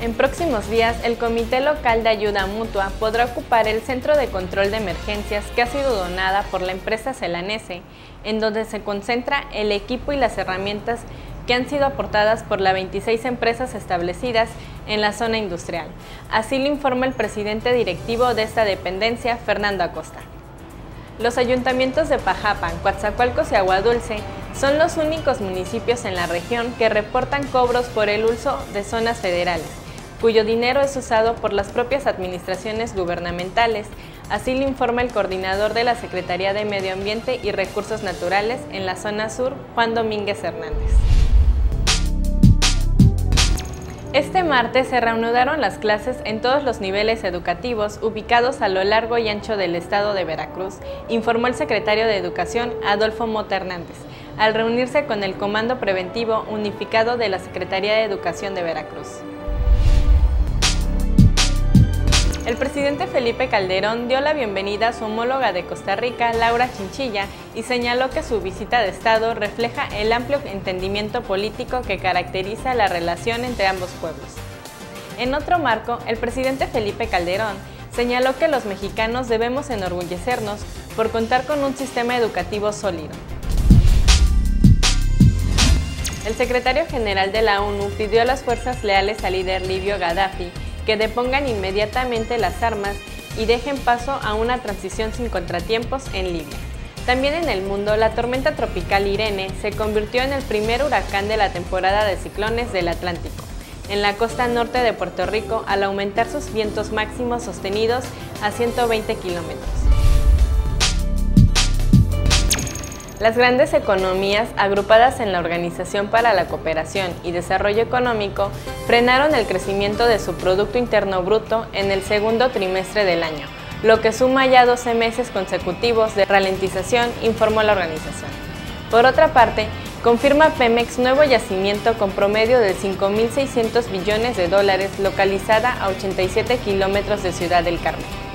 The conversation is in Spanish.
En próximos días, el Comité Local de Ayuda Mutua podrá ocupar el Centro de Control de Emergencias que ha sido donada por la empresa Celanese, en donde se concentra el equipo y las herramientas que han sido aportadas por las 26 empresas establecidas en la zona industrial. Así lo informa el presidente directivo de esta dependencia, Fernando Acosta. Los ayuntamientos de Pajapan, Coatzacoalcos y Aguadulce son los únicos municipios en la región que reportan cobros por el uso de zonas federales cuyo dinero es usado por las propias administraciones gubernamentales, así lo informa el coordinador de la Secretaría de Medio Ambiente y Recursos Naturales en la zona sur, Juan Domínguez Hernández. Este martes se reanudaron las clases en todos los niveles educativos ubicados a lo largo y ancho del estado de Veracruz, informó el secretario de Educación Adolfo Mota Hernández, al reunirse con el Comando Preventivo Unificado de la Secretaría de Educación de Veracruz. El presidente Felipe Calderón dio la bienvenida a su homóloga de Costa Rica, Laura Chinchilla, y señaló que su visita de Estado refleja el amplio entendimiento político que caracteriza la relación entre ambos pueblos. En otro marco, el presidente Felipe Calderón señaló que los mexicanos debemos enorgullecernos por contar con un sistema educativo sólido. El secretario general de la ONU pidió a las fuerzas leales al líder libio Gaddafi que depongan inmediatamente las armas y dejen paso a una transición sin contratiempos en Libia. También en el mundo, la tormenta tropical Irene se convirtió en el primer huracán de la temporada de ciclones del Atlántico, en la costa norte de Puerto Rico al aumentar sus vientos máximos sostenidos a 120 kilómetros. Las grandes economías agrupadas en la Organización para la Cooperación y Desarrollo Económico frenaron el crecimiento de su Producto Interno Bruto en el segundo trimestre del año, lo que suma ya 12 meses consecutivos de ralentización, informó la organización. Por otra parte, confirma Pemex nuevo yacimiento con promedio de 5.600 billones de dólares localizada a 87 kilómetros de Ciudad del Carmen.